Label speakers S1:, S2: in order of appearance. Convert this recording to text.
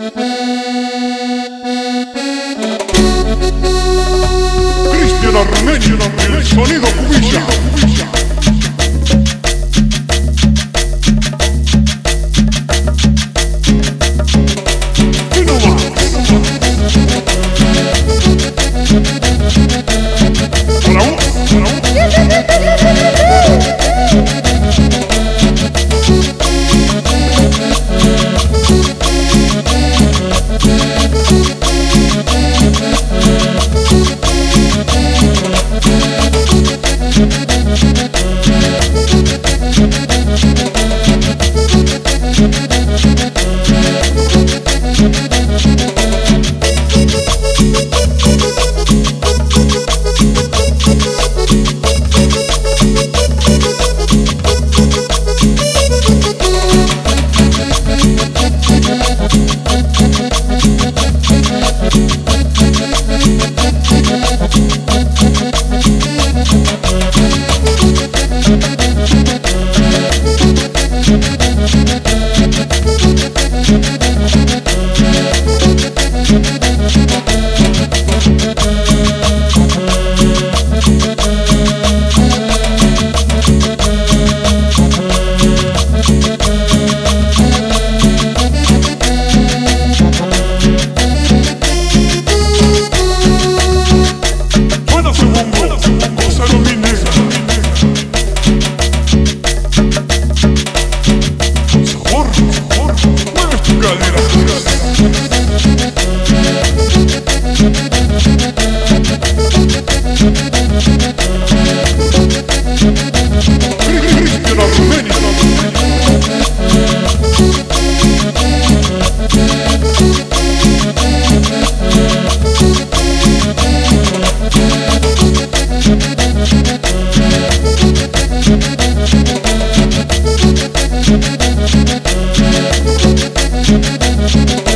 S1: Cristian Armeño, el sonido cubilla. Mira. Thank